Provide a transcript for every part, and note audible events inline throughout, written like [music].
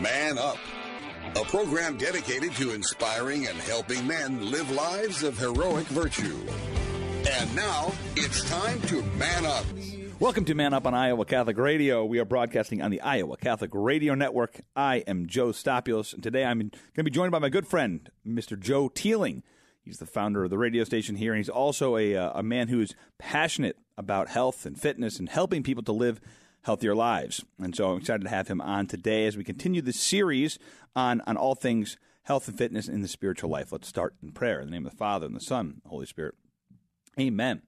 Man Up, a program dedicated to inspiring and helping men live lives of heroic virtue. And now it's time to man up. Welcome to Man Up on Iowa Catholic Radio. We are broadcasting on the Iowa Catholic Radio Network. I am Joe Stopulus, and today I'm going to be joined by my good friend, Mr. Joe Teeling. He's the founder of the radio station here, and he's also a, uh, a man who is passionate about health and fitness and helping people to live healthier lives. And so I'm excited to have him on today as we continue this series on, on all things health and fitness in the spiritual life. Let's start in prayer. In the name of the Father, and the Son, and the Holy Spirit. Amen.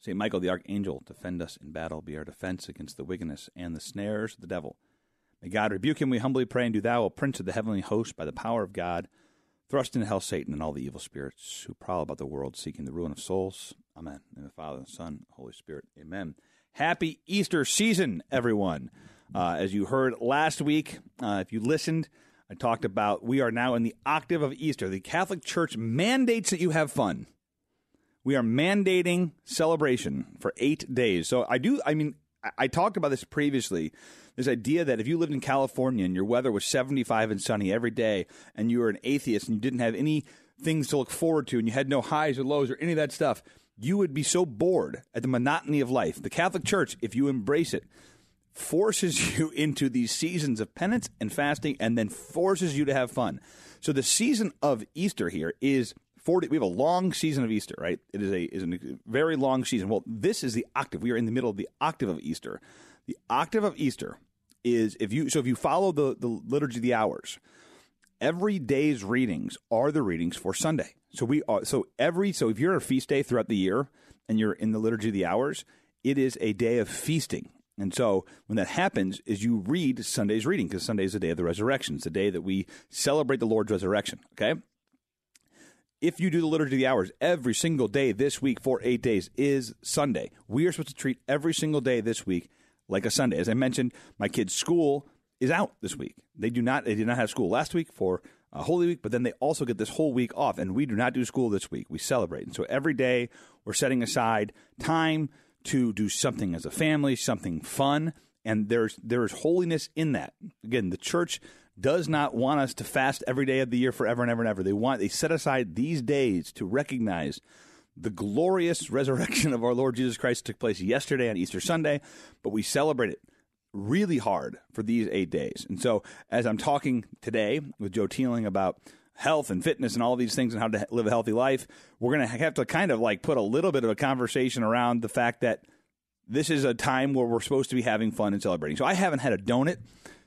St. Michael the Archangel, defend us in battle, be our defense against the wickedness and the snares of the devil. May God rebuke him, we humbly pray, and do thou, O Prince of the heavenly host, by the power of God, thrust into hell Satan and all the evil spirits who prowl about the world seeking the ruin of souls. Amen. In the Father, the Son, Holy Spirit. Amen. Happy Easter season, everyone. Uh, as you heard last week, uh, if you listened, I talked about we are now in the octave of Easter. The Catholic Church mandates that you have fun. We are mandating celebration for eight days. So I do, I mean, I, I talked about this previously. This idea that if you lived in California and your weather was 75 and sunny every day, and you were an atheist and you didn't have any things to look forward to, and you had no highs or lows or any of that stuff, you would be so bored at the monotony of life. The Catholic Church, if you embrace it, forces [laughs] you into these seasons of penance and fasting and then forces you to have fun. So the season of Easter here is 40 we have a long season of Easter, right? It is a is a very long season. Well, this is the octave. We are in the middle of the octave of Easter. The octave of Easter is if you so if you follow the the liturgy of the hours, every day's readings are the readings for Sunday. So we are so every so if you're a feast day throughout the year and you're in the liturgy of the hours, it is a day of feasting. And so when that happens is you read Sunday's reading because Sunday is the day of the resurrection. It's the day that we celebrate the Lord's resurrection, okay? If you do the liturgy of the hours every single day this week for 8 days is Sunday. We are supposed to treat every single day this week like a Sunday. As I mentioned, my kids' school is out this week. They do not they did not have school last week for uh, Holy Week, but then they also get this whole week off, and we do not do school this week. We celebrate, and so every day we're setting aside time to do something as a family, something fun, and there's there's holiness in that. Again, the church does not want us to fast every day of the year forever and ever and ever. They want they set aside these days to recognize the glorious [laughs] resurrection of our Lord Jesus Christ took place yesterday on Easter Sunday, but we celebrate it really hard for these eight days. And so, as I'm talking today with Joe Teeling about health and fitness and all these things and how to live a healthy life, we're going to have to kind of like put a little bit of a conversation around the fact that this is a time where we're supposed to be having fun and celebrating. So, I haven't had a donut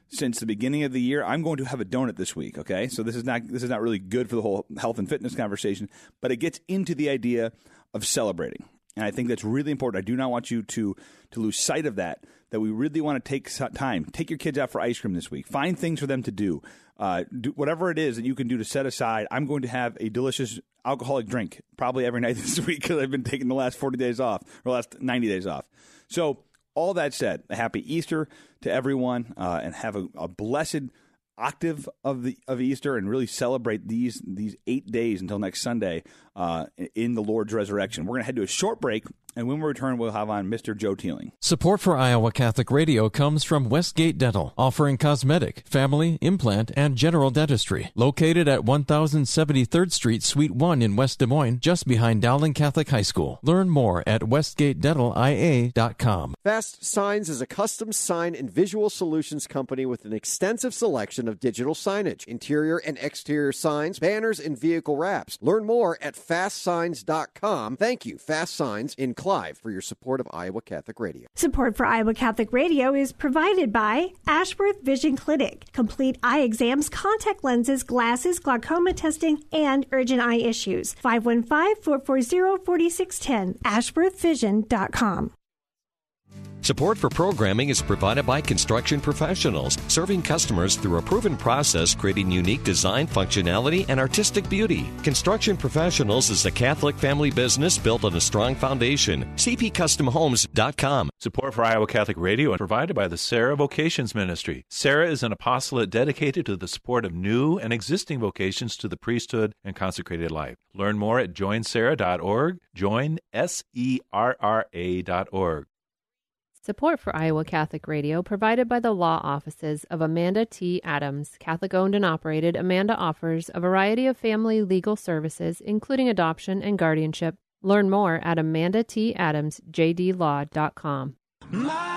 since the beginning of the year. I'm going to have a donut this week, okay? So this is not this is not really good for the whole health and fitness conversation, but it gets into the idea of celebrating. And I think that's really important. I do not want you to to lose sight of that. That we really want to take time. Take your kids out for ice cream this week. Find things for them to do. Uh, do whatever it is that you can do to set aside. I'm going to have a delicious alcoholic drink probably every [laughs] night this week because I've been taking the last 40 days off or last 90 days off. So all that said, a happy Easter to everyone, uh, and have a, a blessed octave of the of Easter and really celebrate these these eight days until next Sunday uh, in the Lord's resurrection. We're going to head to a short break. And when we return, we'll have on Mr. Joe Teeling. Support for Iowa Catholic Radio comes from Westgate Dental, offering cosmetic, family, implant, and general dentistry. Located at 1073rd Street, Suite 1 in West Des Moines, just behind Dowling Catholic High School. Learn more at westgatedentalia.com. Fast Signs is a custom sign and visual solutions company with an extensive selection of digital signage, interior and exterior signs, banners, and vehicle wraps. Learn more at fastsigns.com. Thank you, Fast Signs in Clive, for your support of Iowa Catholic Radio. Support for Iowa Catholic Radio is provided by Ashworth Vision Clinic. Complete eye exams, contact lenses, glasses, glaucoma testing, and urgent eye issues. 515 440 4610. AshworthVision.com. Support for programming is provided by construction professionals, serving customers through a proven process, creating unique design, functionality, and artistic beauty. Construction Professionals is a Catholic family business built on a strong foundation. CPCustomHomes.com. Support for Iowa Catholic Radio is provided by the Serra Vocations Ministry. Serra is an apostolate dedicated to the support of new and existing vocations to the priesthood and consecrated life. Learn more at joinserra.org, join S E R R A.org. Support for Iowa Catholic Radio provided by the law offices of Amanda T. Adams. Catholic owned and operated, Amanda offers a variety of family legal services, including adoption and guardianship. Learn more at amandatadamsjdlaw.com.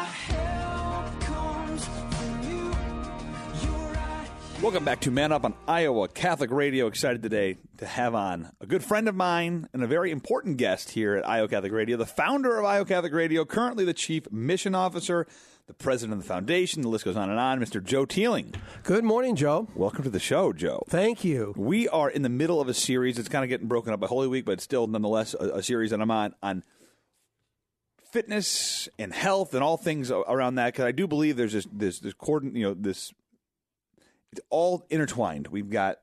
Welcome back to Man Up on Iowa Catholic Radio. Excited today to have on a good friend of mine and a very important guest here at Iowa Catholic Radio, the founder of Iowa Catholic Radio, currently the chief mission officer, the president of the foundation. The list goes on and on. Mr. Joe Teeling. Good morning, Joe. Welcome to the show, Joe. Thank you. We are in the middle of a series. It's kind of getting broken up by Holy Week, but it's still nonetheless a, a series that I'm on on fitness and health and all things around that. Because I do believe there's this this this you know this it's all intertwined. We've got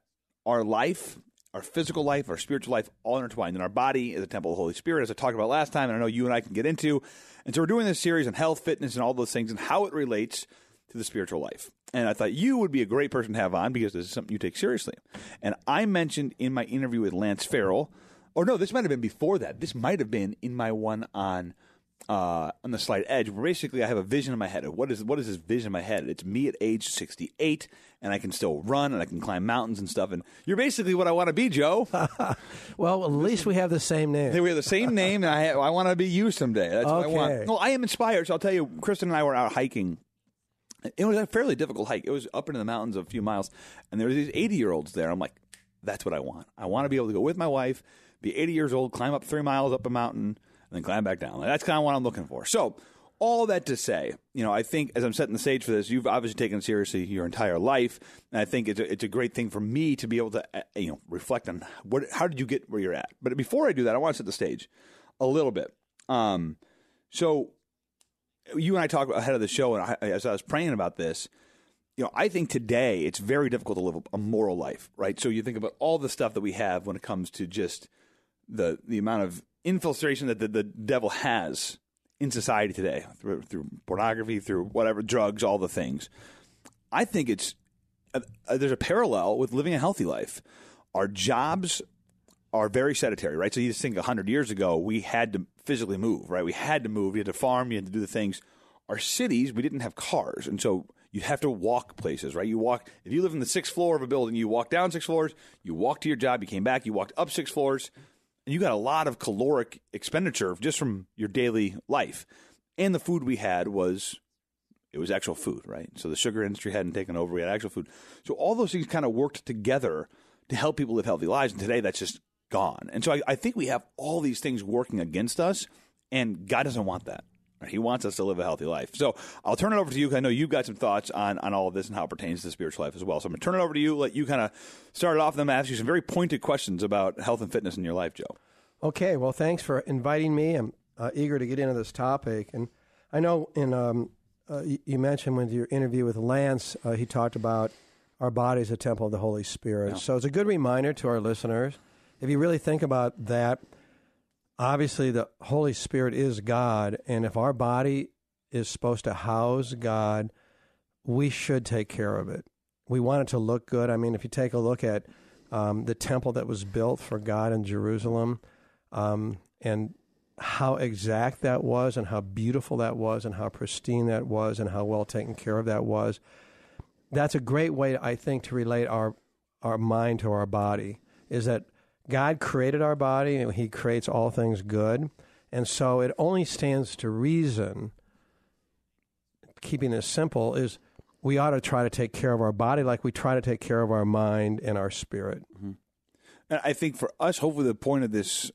our life, our physical life, our spiritual life, all intertwined. And our body is a temple of the Holy Spirit, as I talked about last time, and I know you and I can get into. And so we're doing this series on health, fitness, and all those things and how it relates to the spiritual life. And I thought you would be a great person to have on because this is something you take seriously. And I mentioned in my interview with Lance Farrell, or no, this might have been before that. This might have been in my one on uh, on the slight edge. Where basically, I have a vision in my head. Of what is what is this vision in my head? It's me at age sixty eight, and I can still run and I can climb mountains and stuff. And you're basically what I want to be, Joe. [laughs] [laughs] well, at least we have the same name. we have the same name, and I I want to be you someday. That's okay. what I want. No, I am inspired. So I'll tell you, Kristen and I were out hiking. It was a fairly difficult hike. It was up into the mountains a few miles, and there were these eighty year olds there. I'm like, that's what I want. I want to be able to go with my wife, be eighty years old, climb up three miles up a mountain then climb back down. That's kind of what I'm looking for. So, all that to say, you know, I think as I'm setting the stage for this, you've obviously taken seriously your entire life, and I think it's a, it's a great thing for me to be able to, uh, you know, reflect on what how did you get where you're at. But before I do that, I want to set the stage a little bit. Um, so you and I talked ahead of the show, and I, as I was praying about this, you know, I think today it's very difficult to live a moral life, right? So you think about all the stuff that we have when it comes to just the the amount of infiltration that the, the devil has in society today through, through pornography, through whatever drugs, all the things. I think it's uh, uh, there's a parallel with living a healthy life. Our jobs are very sedentary, right? So you just think 100 years ago, we had to physically move, right? We had to move. You had to farm. You had to do the things. Our cities, we didn't have cars. And so you have to walk places, right? You walk, if you live in the sixth floor of a building, you walk down six floors, you walk to your job, you came back, you walked up six floors and you got a lot of caloric expenditure just from your daily life. And the food we had was it was actual food, right? So the sugar industry hadn't taken over. We had actual food. So all those things kind of worked together to help people live healthy lives. And today that's just gone. And so I, I think we have all these things working against us, and God doesn't want that. He wants us to live a healthy life. So I'll turn it over to you. I know you've got some thoughts on, on all of this and how it pertains to the spiritual life as well. So I'm going to turn it over to you, let you kind of start it off, and then ask you some very pointed questions about health and fitness in your life, Joe. Okay. Well, thanks for inviting me. I'm uh, eager to get into this topic. And I know in um, uh, you mentioned with your interview with Lance, uh, he talked about our body is a temple of the Holy Spirit. Yeah. So it's a good reminder to our listeners. If you really think about that, obviously the Holy Spirit is God, and if our body is supposed to house God, we should take care of it. We want it to look good. I mean, if you take a look at um, the temple that was built for God in Jerusalem, um, and how exact that was, and how beautiful that was, and how pristine that was, and how well taken care of that was, that's a great way, I think, to relate our our mind to our body. Is that God created our body and He creates all things good. And so it only stands to reason, keeping this simple, is we ought to try to take care of our body like we try to take care of our mind and our spirit. Mm-hmm. And I think for us, hopefully, the point of this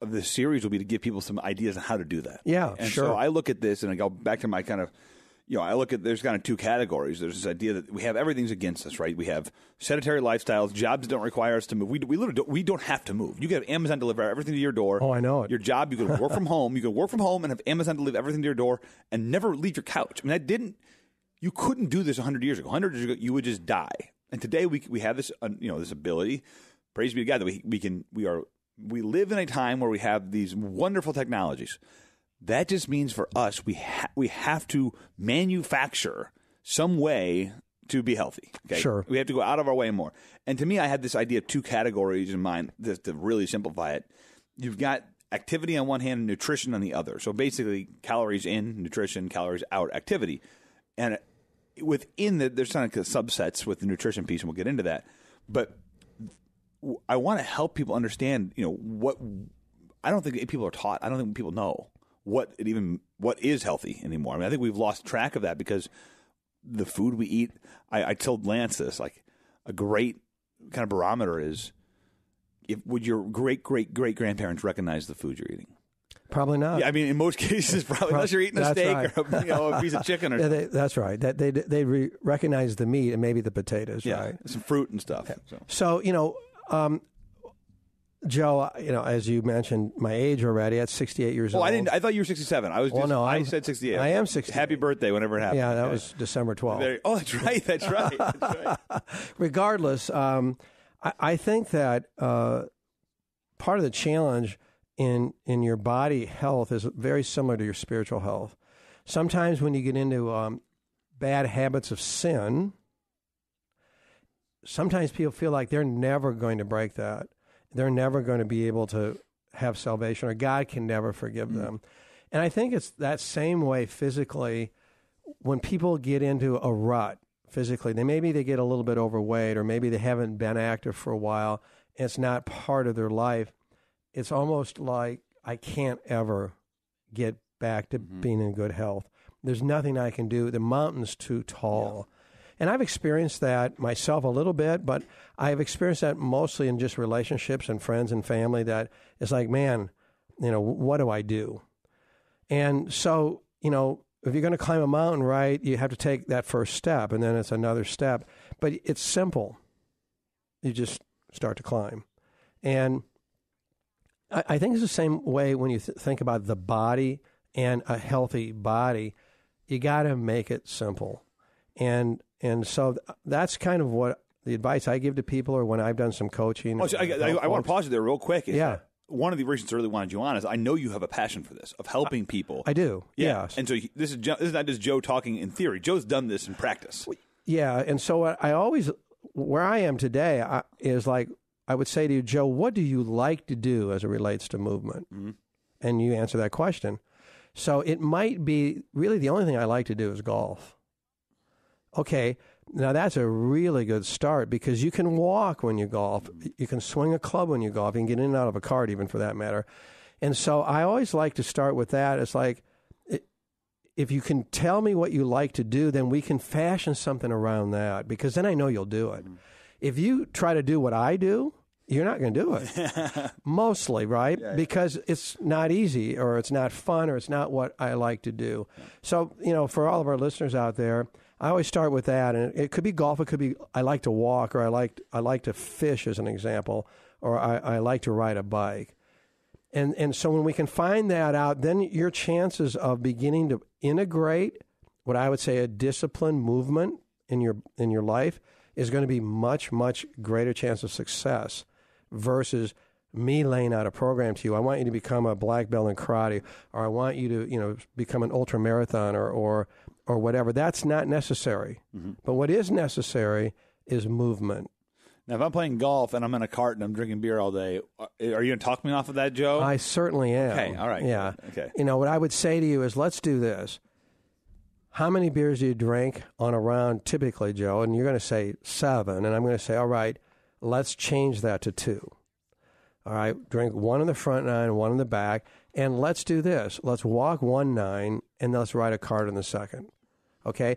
of this series will be to give people some ideas on how to do that. Yeah, and sure. so I look at this and I go back to my kind of you know, I look at there's kind of two categories. There's this idea that we have everything's against us, right? We have sedentary lifestyles, jobs that don't require us to move. We, we literally don't, we don't have to move. You can have Amazon deliver everything to your door. Oh, I know it. Your job, you can work from [laughs] home. You can work from home and have Amazon deliver everything to your door and never leave your couch. I mean, that didn't. You couldn't do this 100 years ago. 100 years ago, you would just die. And today we we have this uh, you know this ability. Praise be to God that we we can we are we live in a time where we have these wonderful technologies that just means for us, we ha- we have to manufacture some way to be healthy. Okay? Sure. We have to go out of our way more. And to me, I had this idea of two categories in mind just to really simplify it. You've got activity on one hand and nutrition on the other. So basically, calories in, nutrition, calories out, activity. And within the, there's kind of subsets with the nutrition piece, and we'll get into that. But I want to help people understand, you know, what I don't think people are taught. I don't think people know what it even what is healthy anymore. I mean, I think we've lost track of that because the food we eat. I, I told Lance this like a great kind of barometer is if would your great great great grandparents recognize the food you're eating? Probably not. Yeah, I mean, in most [laughs] cases, probably unless you're eating a steak right. or a, you know, a piece of chicken or [laughs] Yeah, they, that's right. That they they re- recognize the meat and maybe the potatoes, yeah, right? some fruit and stuff. So. So you know, um, Joe, you know, as you mentioned, my age already at 68 years Oh, old. I didn't. I thought you were 67. I was. Well, Just, no, I I'm- said 68. I am 68. Happy birthday, whenever it happened. yeah, that was December 12th. There- oh, that's right. That's right. That's [laughs] right. regardless, um, I, I think that uh, part of the challenge in in your body health is very similar to your spiritual health. Sometimes when you get into um, bad habits of sin, sometimes people feel like they're never going to break that. They're never going to be able to have salvation, or God can never forgive mm. them. And I think it's that same way physically when people get into a rut physically, they maybe they get a little bit overweight, or maybe they haven't been active for a while. And it's not part of their life. It's almost like I can't ever get back to mm-hmm. being in good health. There's nothing I can do. The mountain's too tall. And I've experienced that myself a little bit, but I've experienced that mostly in just relationships and friends and family that it's like, man, you know, what do I do? And so, you know, if you're going to climb a mountain, right, you have to take that first step and then it's another step. But it's simple. You just start to climb. And I, I think it's the same way when you th- think about the body and a healthy body. You got to make it simple. And and so that's kind of what the advice I give to people or when I've done some coaching. Oh, so I, I, I want to pause you there real quick. is Yeah. One of the reasons I really wanted you on is I know you have a passion for this of helping people. I do. yeah. Yes. And so this is this is not just Joe talking in theory. Joe's done this in practice. Yeah, and so I always where I am today I, is like I would say to you, Joe, what do you like to do as it relates to movement? Mm-hmm. And you answer that question. So it might be really the only thing I like to do is golf. Okay, now that's a really good start because you can walk when you golf. Mm-hmm. You can swing a club when you golf. You can get in and out of a cart, even for that matter. And so I always like to start with that. It's like if you can tell me what you like to do, then we can fashion something around that because then I know you'll do it. Mm-hmm. If you try to do what I do, you're not going to do it. [laughs] Mostly, right? Because it's not easy or it's not fun or it's not what I like to do. So, you know, for all of our listeners out there, I always start with that and it could be golf, it could be I like to walk or I like I like to fish as an example or I, I like to ride a bike. And and so when we can find that out, then your chances of beginning to integrate what I would say a disciplined movement in your in your life is going to be much much greater chance of success versus me laying out a program to you. I want you to become a black belt in karate, or I want you to you know become an ultra marathoner, or or whatever. That's not necessary. Mm-hmm. But what is necessary is movement. Now, if I'm playing golf and I'm in a cart and I'm drinking beer all day, uh, are you going to talk me off of that, Joe? I certainly am. Okay, all right, Yeah. okay. You know, what I would say to you is let's do this. How many beers do you drink on a round typically, Joe? And you're going to say seven. And I'm going to say, all right, let's change that to two. All right, drink one in the front nine, one in the back. And let's do this. Let's walk one nine and let's ride a cart in the second. Okay?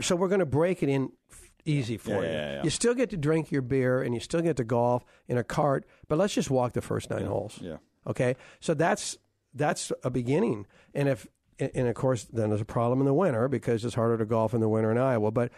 So we're going to break it in f- easy for Yeah, you. yeah, yeah. You still get to drink your beer and you still get to golf in a cart, but let's just walk the first nine holes. yeah. Okay, so that's that's a beginning, and if and of course then there's a problem in the winter because it's harder to golf in the winter in Iowa. But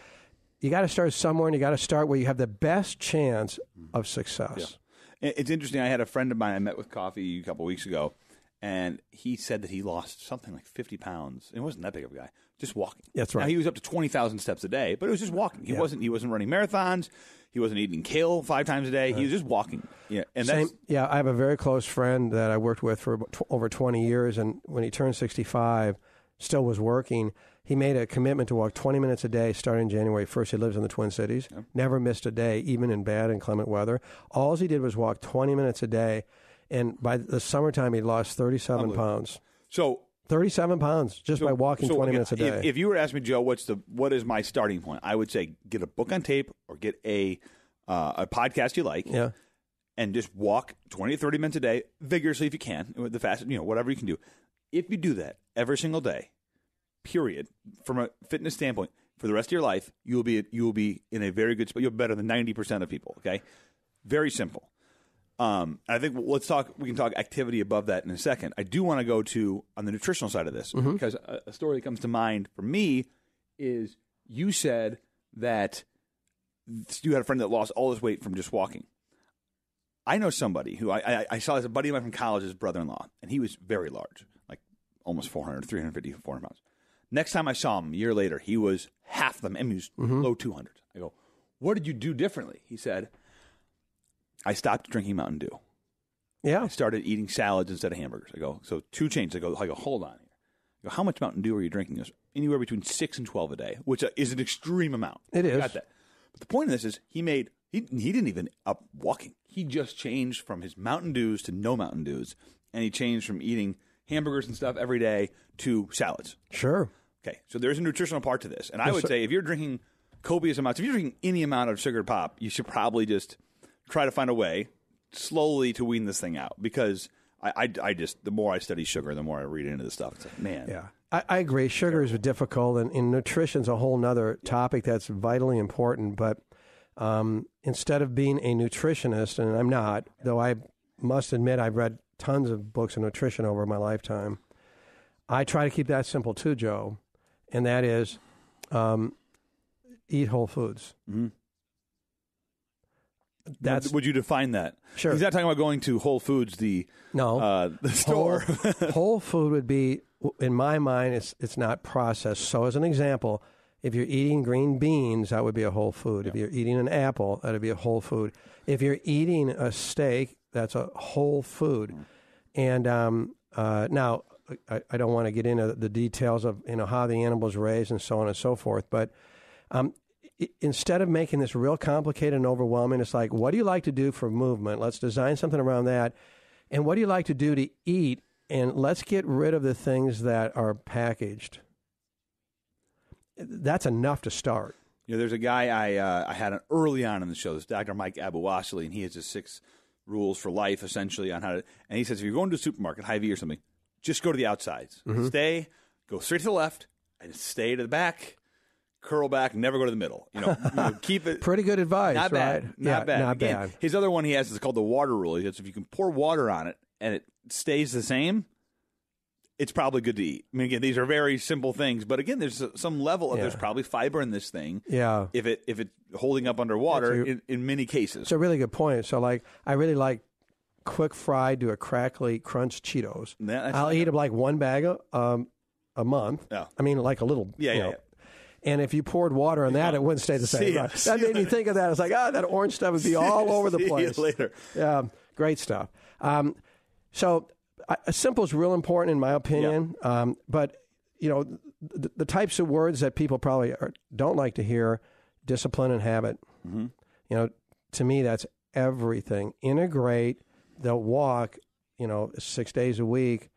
you got to start somewhere, and you got to start where you have the best chance of success. It- It's interesting. I had a friend of mine I met with coffee a couple weeks ago, and he said that he lost something like 50 pounds. It wasn't that big of a guy, just walking. That's Now, right. he was up to 20,000 steps a day, but it was just walking. He Yeah. wasn't. He wasn't running marathons. He wasn't eating kale five times a day. He was just walking. Yeah, and Same, that's yeah, I have a very close friend that I worked with for tw- over 20 years, and when he turned 65, still was working. He made a commitment to walk 20 minutes a day starting January 1st. He lives in the Twin Cities, never missed a day, even in bad and inclement weather. All he did was walk 20 minutes a day. And by the summertime, he lost 37 pounds. So 37 pounds just So- by walking so 20 again, minutes a day. If, if you were asking me, Joe, what's the what is my starting point? I would say get a book on tape or get a uh, a podcast you like, yeah. and just walk twenty to thirty minutes a day vigorously if you can, the fast, you know, whatever you can do. If you do that every single day, period, from a fitness standpoint, for the rest of your life, you will be you will be in a very good spot. You're better than ninety percent of people. Okay, very simple. Um, I think let's talk. We can talk activity above that in a second. I do want to go to on the nutritional side of this because a, a story that comes to mind for me is you said that you had a friend that lost all his weight from just walking. I know somebody who I, I, I saw as a buddy of mine from college, his brother-in-law, and he was very large, like almost 400, 350, 400 pounds. Next time I saw him, a year later, he was half them, and he was low 200s. I go, what did you do differently? He said, I stopped drinking Mountain Dew. Yeah. I started eating salads instead of hamburgers. I go, so two changes. I go, I go, hold on here. I go, how much Mountain Dew are you drinking? He goes, anywhere between six and twelve a day, which uh, is an extreme amount. It is. I. Got that. But the point of this is, he made he he didn't even up walking. He just changed from his Mountain Dews to no Mountain Dews, and he changed from eating hamburgers and stuff every day to salads. Sure. Okay, so there's a nutritional part to this, and I Yes, would sir. say if you're drinking copious amounts, if you're drinking any amount of sugar pop, you should probably just try to find a way slowly to wean this thing out because I, I, I just the more I study sugar, the more I read into this stuff. It's like, man, Yeah. I, I agree. Sugar is difficult, and, and nutrition's a whole nother topic that's vitally important. But um, instead of being a nutritionist, and I'm not, though I must admit I've read tons of books on nutrition over my lifetime, I try to keep that simple too, Joe, and that is um, eat whole foods. That's would, you define that? Sure. He's not talking about going to Whole Foods, the no uh, the store. Whole, [laughs] whole food would be, in my mind, it's it's not processed. So, as an example, if you're eating green beans, that would be a whole food. If you're eating an apple, that would be a whole food. If you're eating a steak, that's a whole food. And um, uh, now, I, I don't want to get into the details of you know how the animal's raised and so on and so forth, but um, instead of making this real complicated and overwhelming, it's like, what do you like to do for movement? Let's design something around that. And what do you like to do to eat? And let's get rid of the things that are packaged. That's enough to start. You know, there's a guy I uh, I had an early on in the show. This Dr. Mike Abouasli, and he has his six rules for life essentially on how to. And he says if you're going to a supermarket, Hy-Vee or something, just go to the outsides. Mm-hmm. Stay, go straight to the left, and stay to the back. Curl back, never go to the middle. You know, you know, keep it [laughs] Pretty good advice, not bad, right? not yeah, bad, Not Again, bad. His other one he has is called the water rule. He says if you can pour water on it and it stays the same, it's probably good to eat. I mean, again, these are very simple things, but again, there's some level of Yeah. there's probably fiber in this thing. Yeah. If it if it holding up underwater a- in, in many cases. It's a really good point. So, like, I really like quick fried to a crackly crunch Cheetos. I'll eat like one bag a, um, a month. Yeah. I mean, like a little. Yeah, you yeah, know. yeah. And if you poured water on that, it wouldn't stay the [laughs] same. Right. That you made me think of that. It's like, ah, that orange stuff would be [laughs] all over the See you place. later. Yeah, great stuff. Um, so, uh, simple is real important in my opinion. Um, but you know, the, the types of words that people probably are, don't like to hear: discipline and habit. Mm-hmm. You know, to me, that's everything. Integrate the walk. You know, six days a week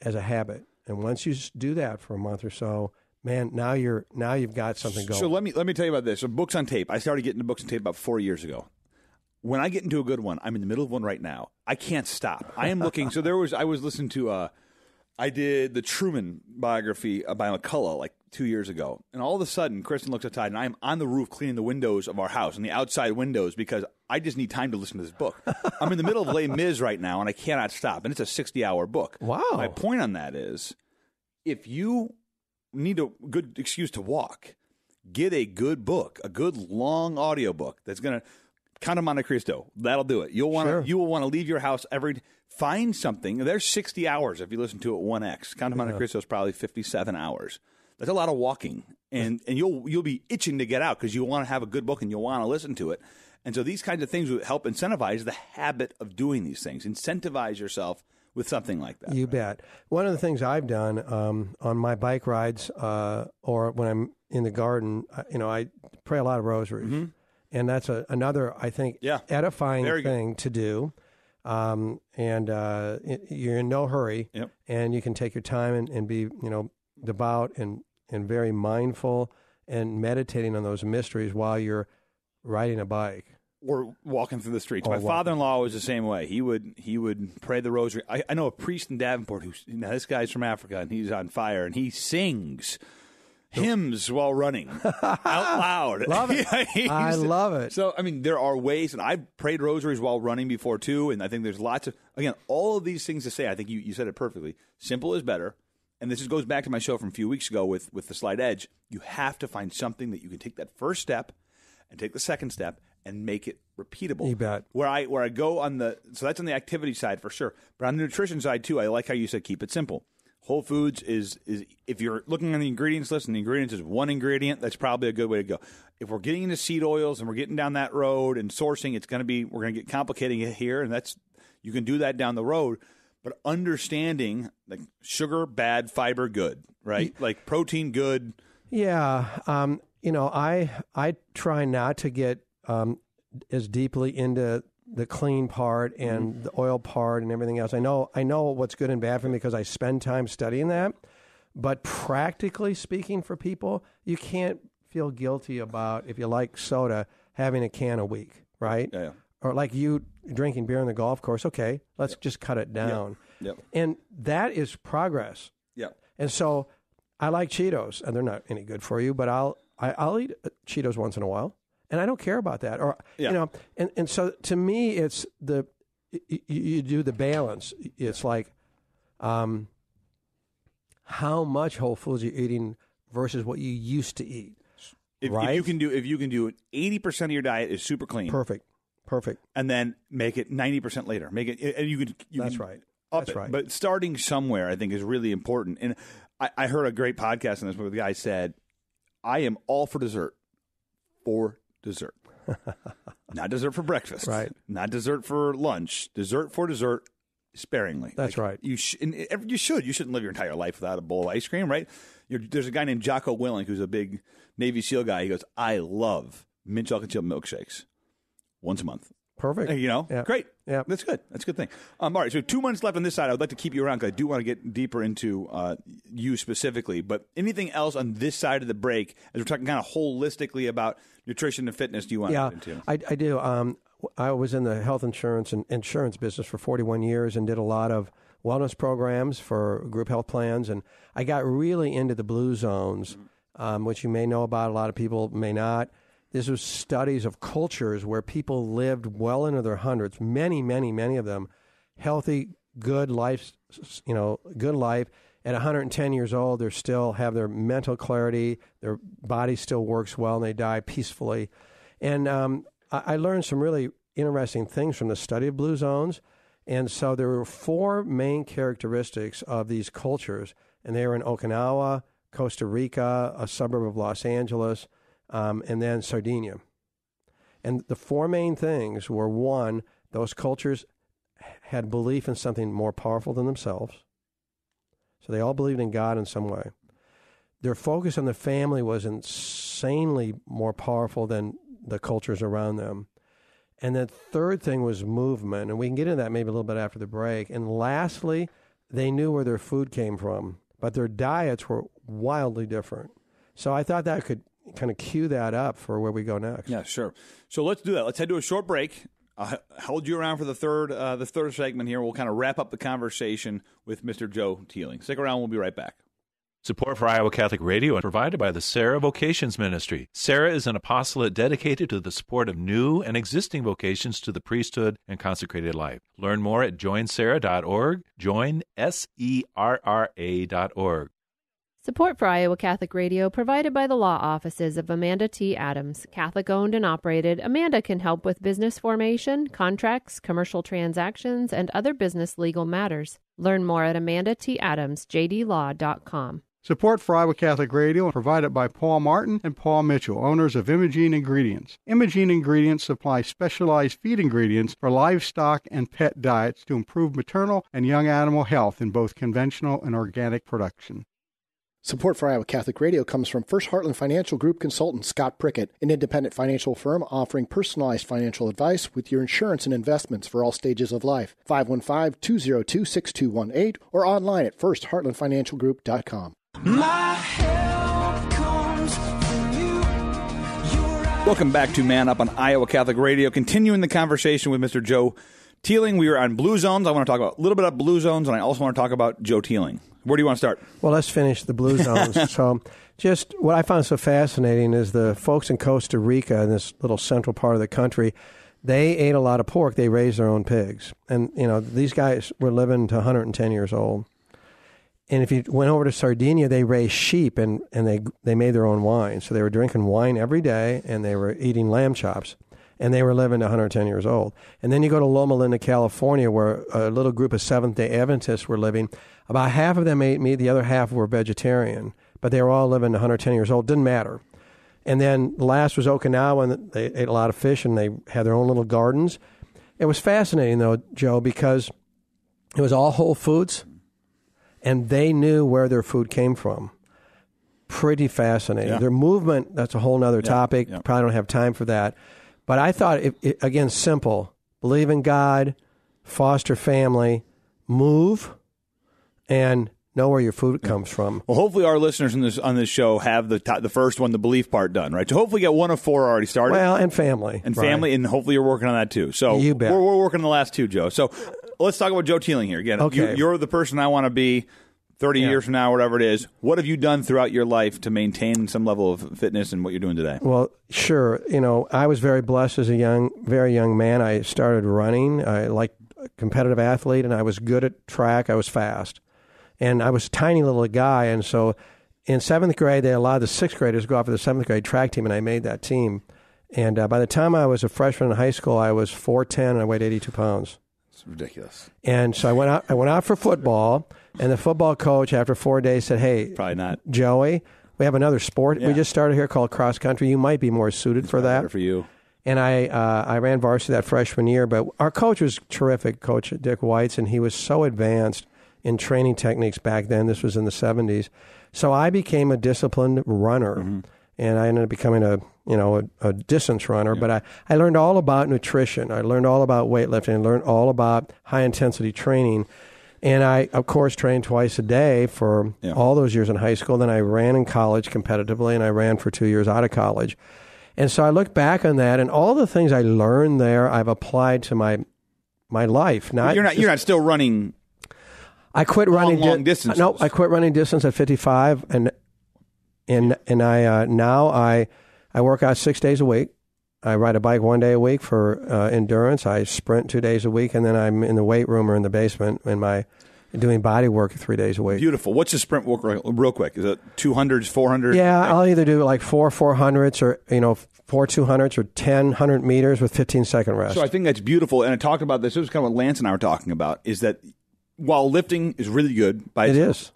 as a habit, and once you do that for a month or so, man, now you're now you've got something going. So let me let me tell you about this. So books on tape. I started getting into books on tape about four years ago. When I get into a good one, I'm in the middle of one right now. I can't stop. I am looking. so there was I was listening to. Uh, I did the Truman biography by McCullough like two years ago, and all of a sudden, Kristen looks outside, and I'm on the roof cleaning the windows of our house and the outside windows because I just need time to listen to this book. [laughs] I'm in the middle of Les Mis right now, and I cannot stop, and it's a 60 hour book. Wow. My point on that is, if you need a good excuse to walk, get a good book, a good long audio book that's going to Count of Monte Cristo. That'll do it. You'll want to Sure. you will want to leave your house every find something. There's 60 hours if you listen to it 1x. Count of Monte Cristo is probably 57 hours. That's a lot of walking. And and you'll you'll be itching to get out because you want to have a good book and you'll want to listen to it. And so these kinds of things would help incentivize the habit of doing these things. Incentivize yourself with something like that. You bet. One of the things I've done um, on my bike rides uh, or when I'm in the garden, you know, I pray a lot of rosaries. And that's a, another, I think, Mm-hmm. Yeah. edifying Very good. thing to do. um, and uh, you're in no hurry, Yep. and you can take your time and, and be you know devout and and very mindful and meditating on those mysteries while you're riding a bike. Or walking through the streets. Or My walking. father-in-law was the same way. He would he would pray the rosary. I, I know a priest in Davenport who's now this guy's from Africa and he's on fire and he sings hymns while running [laughs] out loud. Love it. [laughs] Yeah, I love it. So I mean, there are ways, and I've prayed rosaries while running before too. And I think there's lots of again all of these things to say. I think you, you said it perfectly. Simple is better. And this is, goes back to my show from a few weeks ago with with the slight edge. You have to find something that you can take that first step and take the second step and make it repeatable. You bet. Where I where I go on the so that's on the activity side for sure. But on the nutrition side too, I like how you said keep it simple. Whole Foods is is if you're looking on the ingredients list and the ingredients is one ingredient, that's probably a good way to go. If we're getting into seed oils and we're getting down that road and sourcing, it's going to be we're going to get complicating it here, and that's you can do that down the road. But understanding like sugar bad, fiber good, right? Like protein good. Yeah, um, you know, I I try not to get um, as deeply into the clean part and the oil part and everything else. I know I know what's good and bad for me because I spend time studying that. But practically speaking, for people, you can't feel guilty about if you like soda having a can a week, right? Yeah, yeah. Or like you drinking beer on the golf course. Okay, let's just cut it down. Yep. And that is progress. Yeah. And so I like Cheetos, and they're not any good for you, but I'll I, I'll eat uh, Cheetos once in a while, and I don't care about that. Or Yeah. you know, and and so to me, it's the y- y- you do the balance. It's like, um, how much whole foods you're eating versus what you used to eat. If, if you can do if you can do eighty percent of your diet is super clean, Perfect, perfect. and then make it ninety percent later. Make it and you could you That's can right. up That's it. right. But starting somewhere, I think, is really important. And I, I heard a great podcast on this where the guy said, "I am all for dessert, for dessert, [laughs] not dessert for breakfast, Right. Not dessert for lunch, dessert for dessert." Sparingly. That's right. You sh- you should. You shouldn't live your entire life without a bowl of ice cream, right? You're, there's a guy named Jocko Willink who's a big Navy SEAL guy. He goes, "I love mint chocolate chip milkshakes once a month." Perfect. You know, Yeah. great. Yeah. that's good. That's a good thing. Um, all right, so two months left on this side. I would like to keep you around because I do want to get deeper into uh, you specifically. But anything else on this side of the break, as we're talking kind of holistically about nutrition and fitness, do you want Yeah, to get into? I, I do. Um, I was in the health insurance and insurance business for 41 years and did a lot of wellness programs for group health plans. And I got really into the blue zones, um, which you may know about. A lot of people may not. This was studies of cultures where people lived well into their hundreds, many, many, many of them, healthy, good life, you know, good life. At 110 years old, they still have their mental clarity, their body still works well, and they die peacefully. And um, I, I learned some really interesting things from the study of blue zones. And so there were four main characteristics of these cultures, and they were in Okinawa, Costa Rica, a suburb of Los Angeles, um, and then Sardinia. And the four main things were one, those cultures had belief in something more powerful than themselves. So they all believed in God in some way. Their focus on the family was insanely more powerful than the cultures around them. And the third thing was movement, and we can get into that maybe a little bit after the break. And lastly, they knew where their food came from, but their diets were wildly different. So I thought that could kind of cue that up for where we go next. Yeah, sure. So let's do that. Let's head to a short break. I'll hold you around for the third uh, the third segment here. We'll kind of wrap up the conversation with Mr. Joe Teeling. Stick around. We'll be right back. Support for Iowa Catholic Radio is provided by the Serra Vocations Ministry. Serra is an apostolate dedicated to the support of new and existing vocations to the priesthood and consecrated life. Learn more at joinserra.org, join S E R R A.org. Support for Iowa Catholic Radio provided by the law offices of Amanda T. Adams. Catholic owned and operated, Amanda can help with business formation, contracts, commercial transactions, and other business legal matters. Learn more at amandatadamsjdlaw.com. Support for Iowa Catholic Radio provided by Paul Martin and Paul Mitchell, owners of Imogene Ingredients. Imogene Ingredients supply specialized feed ingredients for livestock and pet diets to improve maternal and young animal health in both conventional and organic production. Support for Iowa Catholic Radio comes from First Heartland Financial Group consultant Scott Prickett, an independent financial firm offering personalized financial advice with your insurance and investments for all stages of life. 515-202-6218 or online at firstheartlandfinancialgroup.com. My help comes from you. Welcome back to Man Up on Iowa Catholic Radio. Continuing the conversation with Mr. Joe Teeling. We were on Blue Zones. I want to talk about a little bit about Blue Zones, and I also want to talk about Joe Teeling. Where do you want to start? Well, let's finish the blue zones. [laughs] so, just what I found so fascinating is the folks in Costa Rica, in this little central part of the country, they ate a lot of pork. They raised their own pigs, and you know these guys were living to 110 years old. And if you went over to Sardinia, they raised sheep and, and they they made their own wine. So they were drinking wine every day, and they were eating lamb chops and they were living to 110 years old. And then you go to Loma Linda, California, where a little group of Seventh day Adventists were living. About half of them ate meat, the other half were vegetarian, but they were all living to 110 years old. Didn't matter. And then the last was Okinawa, and they ate a lot of fish, and they had their own little gardens. It was fascinating, though, Joe, because it was all whole foods, and they knew where their food came from. Pretty fascinating. Yeah. Their movement, that's a whole other yeah, topic. Yeah. Probably don't have time for that. But I thought, it, it, again, simple believe in God, foster family, move, and know where your food comes from. Well, hopefully our listeners in this on this show have the the first one, the belief part done, right? So hopefully get one of four already started. Well, and family, and family, right. and hopefully you're working on that too. So you bet. We're, we're working on the last two, Joe. So let's talk about Joe Teeling here again. Okay. You, are the person I want to be. 30 yeah. years from now, whatever it is, what have you done throughout your life to maintain some level of fitness and what you're doing today? Well, sure. You know, I was very blessed as a young, very young man. I started running. I like competitive athlete, and I was good at track. I was fast, and I was a tiny little guy. And so, in seventh grade, they allowed the sixth graders to go off for the seventh grade track team, and I made that team. And uh, by the time I was a freshman in high school, I was four ten and I weighed eighty two pounds. It's ridiculous. And so I went out. I went out for football. And the football coach, after four days, said, "Hey, probably not, Joey. We have another sport yeah. we just started here called cross country. You might be more suited it's for that. For you." And I, uh, I ran varsity that freshman year, but our coach was terrific, Coach Dick Whites, and he was so advanced in training techniques back then. This was in the '70s, so I became a disciplined runner, mm-hmm. and I ended up becoming a you know a, a distance runner. Yeah. But I, I learned all about nutrition. I learned all about weightlifting. I learned all about high intensity training. And I, of course, trained twice a day for yeah. all those years in high school. Then I ran in college competitively, and I ran for two years out of college. And so I look back on that, and all the things I learned there, I've applied to my my life. Not you're not just, you're not still running. I quit long, running long distance. No, I quit running distance at 55, and and and I uh, now I I work out six days a week. I ride a bike one day a week for uh, endurance. I sprint two days a week, and then I'm in the weight room or in the basement in my doing body work three days a week. Beautiful. What's a sprint work real quick? Is it two hundreds, four hundred? Yeah, I'll either do like four four hundreds or you know four two hundreds or 10 100 meters with 15 second rest. So I think that's beautiful. And I talked about this. This was kind of what Lance and I were talking about. Is that while lifting is really good by it itself, is.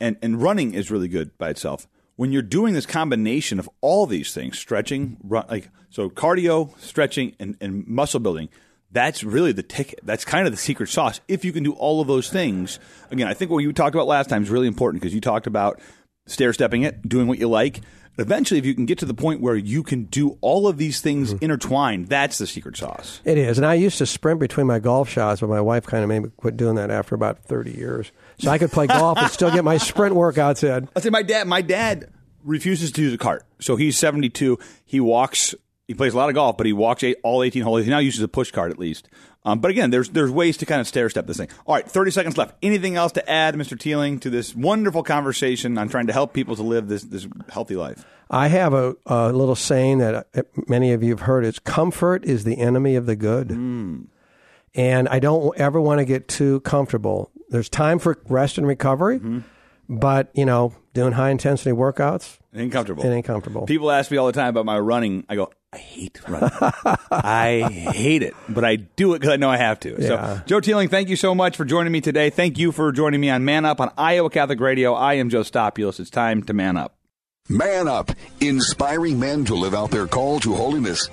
and and running is really good by itself. When you're doing this combination of all these things, stretching, run, like so cardio, stretching, and, and muscle building. That's really the ticket. That's kind of the secret sauce. If you can do all of those things, again, I think what you talked about last time is really important because you talked about stair stepping it, doing what you like. Eventually, if you can get to the point where you can do all of these things mm-hmm. intertwined, that's the secret sauce. It is. And I used to sprint between my golf shots, but my wife kind of made me quit doing that after about 30 years. So I could play golf and still get my sprint workouts in. I say my dad, my dad refuses to use a cart. So he's 72. He walks he plays a lot of golf, but he walks eight, all 18 holes. He now uses a push cart at least. Um, but again, there's there's ways to kind of stair step this thing. All right, 30 seconds left. Anything else to add, Mr. Teeling, to this wonderful conversation on trying to help people to live this this healthy life? I have a, a little saying that uh, many of you have heard. It's comfort is the enemy of the good. Mm. And I don't ever want to get too comfortable. There's time for rest and recovery, mm-hmm. but you know, doing high intensity workouts, it ain't comfortable. It ain't comfortable. People ask me all the time about my running. I go, I hate running. [laughs] I hate it, but I do it because I know I have to. Yeah. So, Joe Teeling, thank you so much for joining me today. Thank you for joining me on Man Up on Iowa Catholic Radio. I am Joe Stopulus. It's time to man up. Man Up, inspiring men to live out their call to holiness.